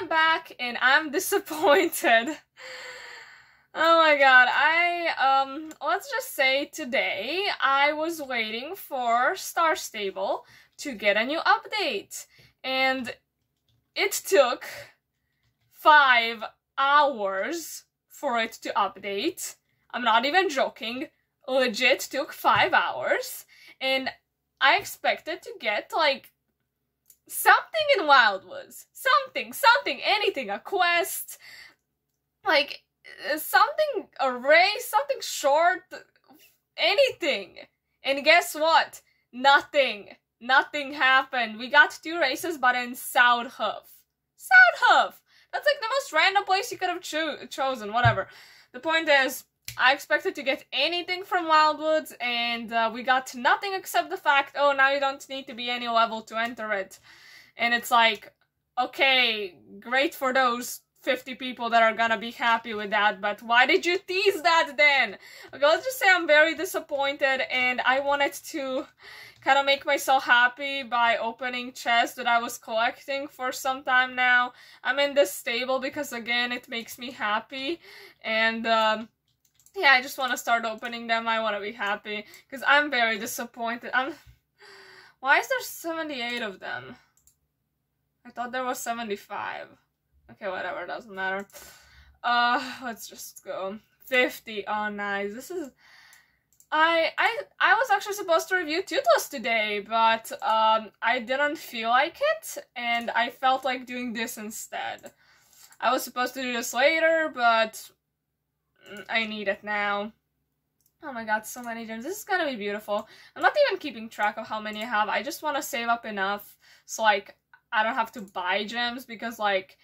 I'm back and I'm disappointed. Oh my god, I, um, let's just say today I was waiting for Star Stable to get a new update. And it took five hours for it to update. I'm not even joking. Legit took five hours. And I expected to get like something in Wildwoods. Something, something, anything, a quest, like uh, something, a race, something short, anything. And guess what? Nothing. Nothing happened. We got two races, but in South Hoof. South Hoof! That's like the most random place you could have cho chosen, whatever. The point is, I expected to get anything from Wildwoods, and uh, we got nothing except the fact, oh, now you don't need to be any level to enter it. And it's like, okay, great for those 50 people that are gonna be happy with that, but why did you tease that then? Okay, let's just say I'm very disappointed, and I wanted to kind of make myself happy by opening chests that I was collecting for some time now. I'm in this stable because, again, it makes me happy, and, um, yeah, I just want to start opening them. I want to be happy because I'm very disappointed. I'm. Why is there 78 of them? I thought there was 75. Okay, whatever, doesn't matter. Uh, let's just go. 50. Oh, nice. This is. I I I was actually supposed to review Toothless today, but um I didn't feel like it, and I felt like doing this instead. I was supposed to do this later, but I need it now. Oh my god, so many gems. This is gonna be beautiful. I'm not even keeping track of how many I have. I just want to save up enough so, like, I don't have to buy gems because, like,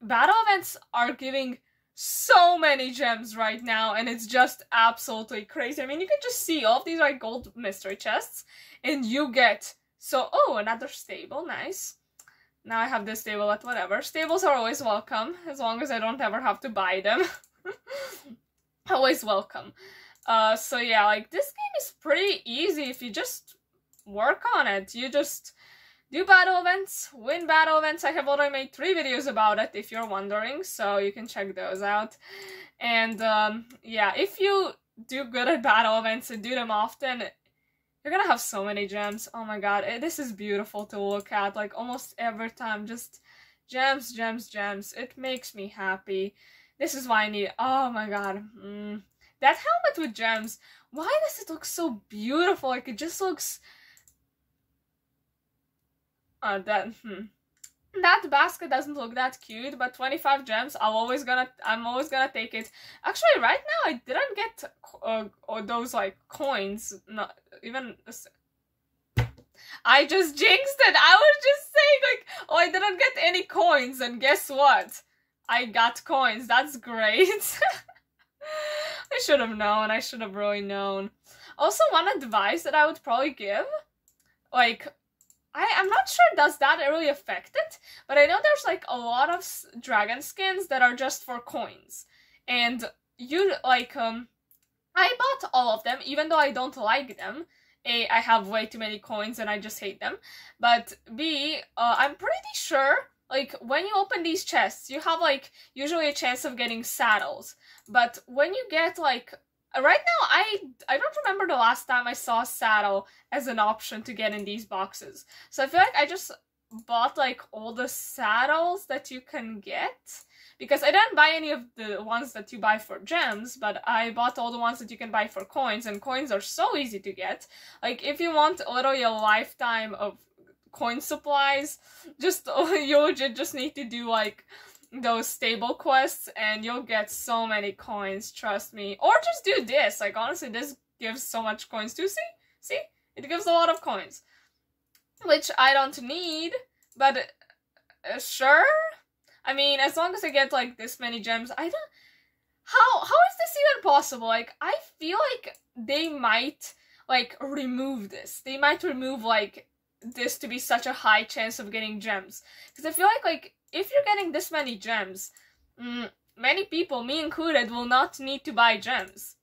battle events are giving so many gems right now and it's just absolutely crazy. I mean, you can just see all of these are gold mystery chests and you get so oh another stable, nice. Now I have this stable at whatever. Stables are always welcome as long as I don't ever have to buy them. always welcome. Uh, so yeah, like this game is pretty easy if you just work on it. You just do battle events, win battle events. I have already made three videos about it if you're wondering, so you can check those out. And um, yeah, if you do good at battle events and do them often, you're gonna have so many gems. Oh my god, it, this is beautiful to look at. Like almost every time, just gems, gems, gems. It makes me happy. This is why I need. Oh my god. Mm. That helmet with gems. Why does it look so beautiful? Like it just looks. Uh, that. Hmm. That basket doesn't look that cute, but 25 gems, I'm always gonna, I'm always gonna take it. Actually, right now, I didn't get uh, those, like, coins, not even, I just jinxed it, I was just saying, like, oh, I didn't get any coins, and guess what? I got coins. That's great. I should have known. I should have really known. Also, one advice that I would probably give, like, I, I'm not sure does that really affect it, but I know there's like a lot of dragon skins that are just for coins. And you, like, um, I bought all of them, even though I don't like them. A, I have way too many coins and I just hate them. But B, uh, I'm pretty sure like when you open these chests you have like usually a chance of getting saddles. But when you get like right now i i don't remember the last time i saw a saddle as an option to get in these boxes. So i feel like i just bought like all the saddles that you can get because i didn't buy any of the ones that you buy for gems but i bought all the ones that you can buy for coins and coins are so easy to get. Like if you want literally a lifetime of coin supplies. Just you just need to do like those stable quests and you'll get so many coins, trust me. Or just do this. Like honestly, this gives so much coins too. See? See? It gives a lot of coins. Which I don't need, but uh, sure. I mean, as long as I get like this many gems, I don't how how is this even possible? Like I feel like they might like remove this. They might remove like this to be such a high chance of getting gems. Because I feel like, like, if you're getting this many gems, mm, many people, me included, will not need to buy gems.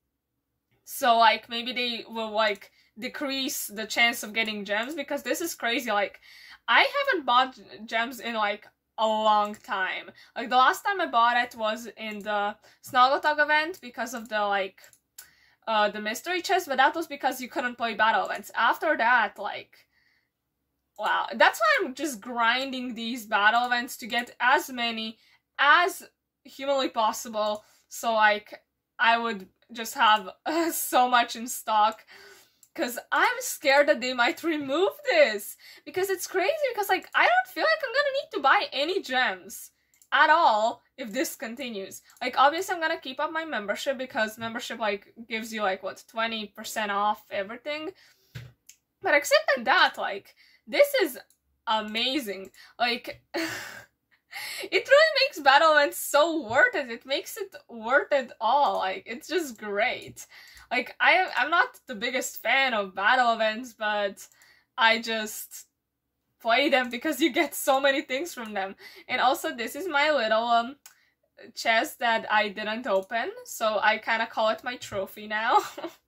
So, like, maybe they will, like, decrease the chance of getting gems because this is crazy. Like, I haven't bought gems in, like, a long time. Like the last time I bought it was in the Snoggletog event because of the like uh the mystery chest, but that was because you couldn't play battle events. After that, like wow, that's why I'm just grinding these battle events to get as many as humanly possible. So like I would just have uh, so much in stock because I'm scared that they might remove this because it's crazy because like I don't feel like I'm gonna need to buy any gems at all if this continues. Like obviously I'm gonna keep up my membership because membership like gives you like what 20% off everything. But except than that, like this is amazing. Like it really makes battle events so worth it. It makes it worth it all. Like it's just great. Like I I'm not the biggest fan of battle events, but I just play them because you get so many things from them. And also this is my little um chest that I didn't open, so I kind of call it my trophy now.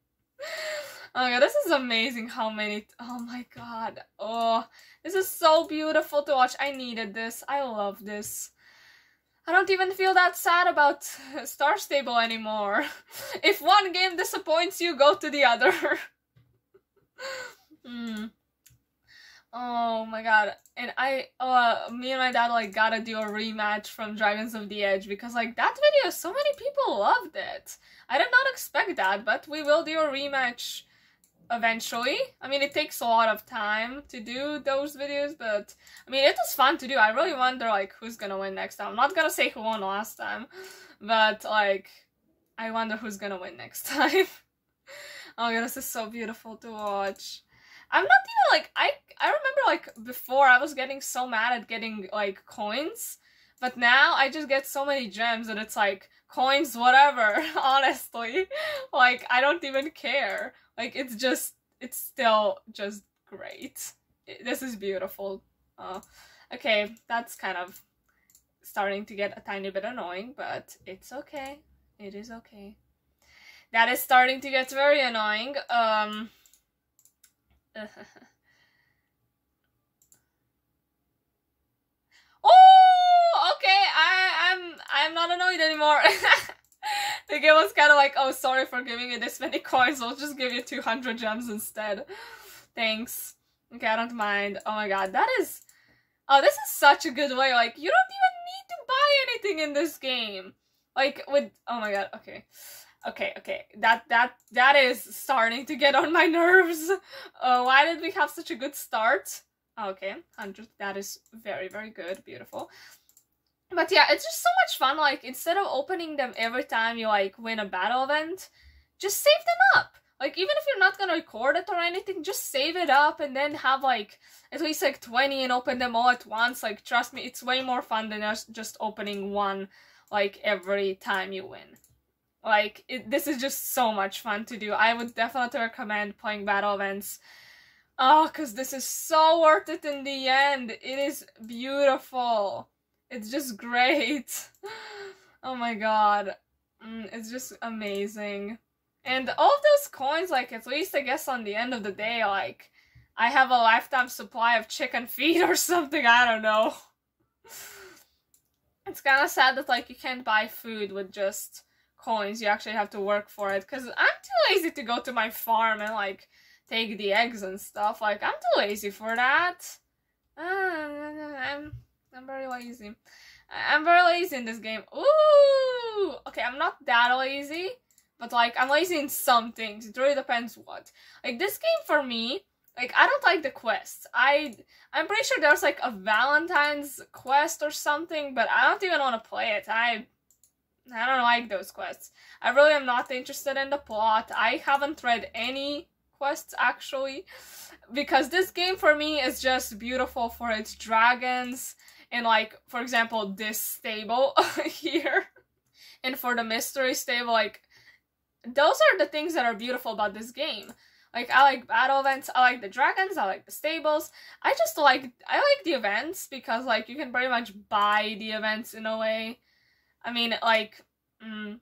oh my god, this is amazing how many oh my god. Oh, this is so beautiful to watch. I needed this. I love this. I don't even feel that sad about Star Stable anymore. if one game disappoints you, go to the other. Hmm. Oh my god. And I, uh, me and my dad, like, gotta do a rematch from Dragons of the Edge because, like, that video, so many people loved it. I did not expect that, but we will do a rematch eventually. I mean, it takes a lot of time to do those videos, but I mean, it was fun to do. I really wonder like who's gonna win next time. I'm not gonna say who won last time, but like, I wonder who's gonna win next time. oh god, this is so beautiful to watch. I'm not even like I I remember like before I was getting so mad at getting like coins, but now I just get so many gems and it's like coins whatever, honestly. Like I don't even care. Like it's just it's still just great. This is beautiful. Uh, okay, that's kind of starting to get a tiny bit annoying, but it's okay. It is okay. That is starting to get very annoying. Um Oh, okay. I I'm I'm not annoyed anymore. the game was kind of like, oh, sorry for giving you this many coins. I'll just give you 200 gems instead. Thanks. Okay, I don't mind. Oh my god, that is... Oh, this is such a good way. Like, you don't even need to buy anything in this game. Like, with... Oh my god, okay. Okay, okay. That, that, that is starting to get on my nerves. Uh, why did we have such a good start? Okay, 100. That is very, very good. Beautiful. But yeah, it's just so much fun. Like, instead of opening them every time you, like, win a battle event, just save them up. Like, even if you're not gonna record it or anything, just save it up and then have, like, at least, like, 20 and open them all at once. Like, trust me, it's way more fun than just opening one, like, every time you win. Like, it, this is just so much fun to do. I would definitely recommend playing battle events. Oh, because this is so worth it in the end. It is beautiful. It's just great. oh my god. Mm, it's just amazing. And all those coins, like, at least I guess on the end of the day, like, I have a lifetime supply of chicken feed or something, I don't know. it's kind of sad that, like, you can't buy food with just coins. You actually have to work for it. Because I'm too lazy to go to my farm and, like, take the eggs and stuff. Like, I'm too lazy for that. Uh, I'm I'm very lazy. I'm very lazy in this game. Ooh! Okay, I'm not that lazy, but like, I'm lazy in some things. It really depends what. Like, this game for me, like, I don't like the quests. I, I'm pretty sure there's like a Valentine's quest or something, but I don't even want to play it. I, I don't like those quests. I really am not interested in the plot. I haven't read any quests actually because this game for me is just beautiful for its dragons and like for example this stable here and for the mystery stable like those are the things that are beautiful about this game. Like i like battle events. I like the dragons. I like the stables. I just like i like the events because like you can pretty much buy the events in a way i mean like mm,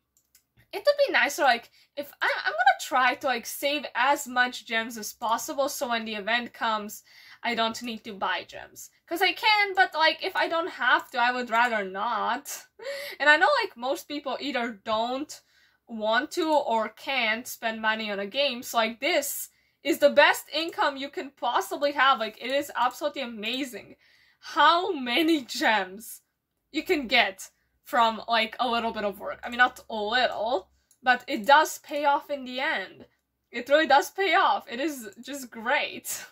it would be nicer like if I, i'm gonna try to like save as much gems as possible so when the event comes I don't need to buy gems. Because I can, but like if I don't have to, I would rather not. And I know like most people either don't want to or can't spend money on a game. So like this is the best income you can possibly have. Like it is absolutely amazing how many gems you can get from like a little bit of work. I mean not a little, but it does pay off in the end. It really does pay off. It is just great.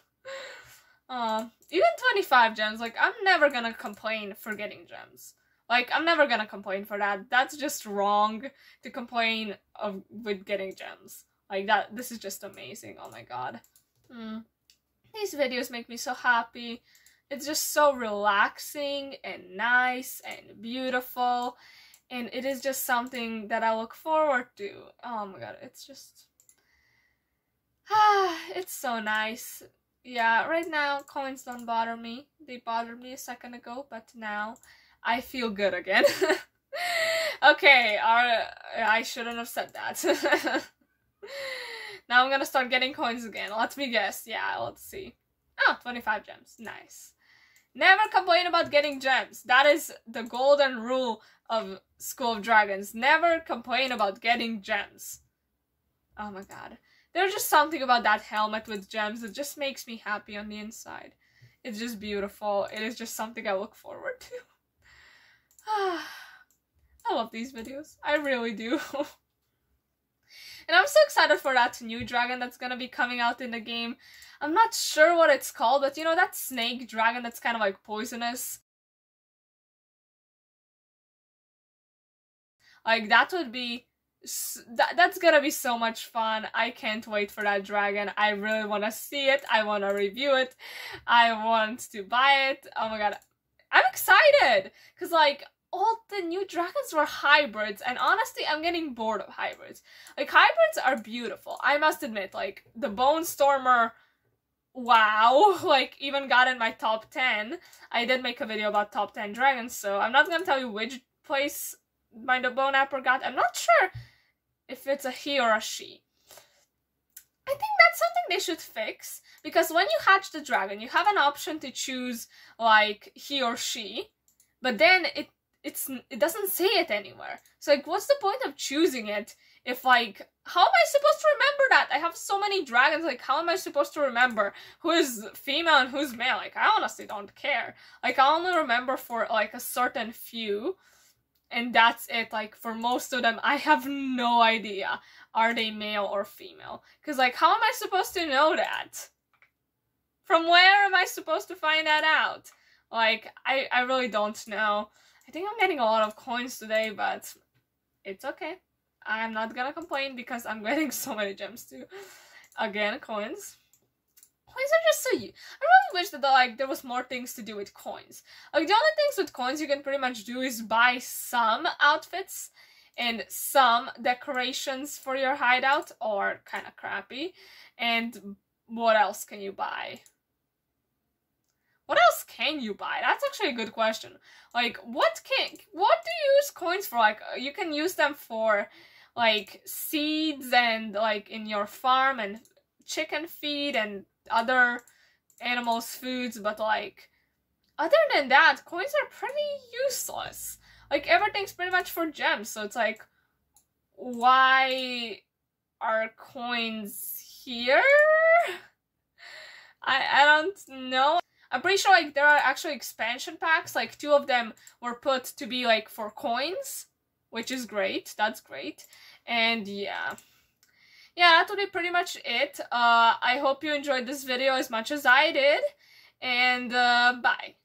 Uh, even 25 gems, like, I'm never gonna complain for getting gems. Like, I'm never gonna complain for that. That's just wrong to complain of with getting gems. Like, that, this is just amazing. Oh my god. Mm. These videos make me so happy. It's just so relaxing and nice and beautiful. And it is just something that I look forward to. Oh my god, it's just... Ah, it's so nice. Yeah, right now coins don't bother me. They bothered me a second ago, but now I feel good again. okay, our, I shouldn't have said that. now I'm gonna start getting coins again. Let me guess. Yeah, let's see. Oh, 25 gems. Nice. Never complain about getting gems. That is the golden rule of School of Dragons. Never complain about getting gems. Oh my god. There's just something about that helmet with gems that just makes me happy on the inside. It's just beautiful. It is just something I look forward to. I love these videos. I really do. and I'm so excited for that new dragon that's gonna be coming out in the game. I'm not sure what it's called, but you know that snake dragon that's kind of like poisonous? Like that would be that, that's gonna be so much fun. I can't wait for that dragon. I really want to see it. I want to review it. I want to buy it. Oh my god. I'm excited! Because, like, all the new dragons were hybrids, and honestly, I'm getting bored of hybrids. Like, hybrids are beautiful. I must admit, like, the Bone Stormer, wow, like, even got in my top 10. I did make a video about top 10 dragons, so I'm not gonna tell you which place my Bone Apple got. I'm not sure if it's a he or a she. I think that's something they should fix because when you hatch the dragon, you have an option to choose like he or she, but then it it's it doesn't say it anywhere. So like, what's the point of choosing it if like how am I supposed to remember that? I have so many dragons. Like, how am I supposed to remember who is female and who's male? Like, I honestly don't care. Like, I only remember for like a certain few and that's it like for most of them i have no idea are they male or female because like how am i supposed to know that from where am i supposed to find that out like i i really don't know i think i'm getting a lot of coins today but it's okay i'm not gonna complain because i'm getting so many gems too again coins coins are just so. I really wish that like there was more things to do with coins. Like the only things with coins you can pretty much do is buy some outfits and some decorations for your hideout, or kind of crappy. And what else can you buy? What else can you buy? That's actually a good question. Like, what can what do you use coins for? Like, uh, you can use them for like seeds and like in your farm and chicken feed and other animals' foods, but like other than that, coins are pretty useless. Like everything's pretty much for gems, so it's like why are coins here? I I don't know. I'm pretty sure like there are actually expansion packs, like two of them were put to be like for coins, which is great. That's great. And yeah yeah, that would be pretty much it. Uh, I hope you enjoyed this video as much as I did, and uh, bye.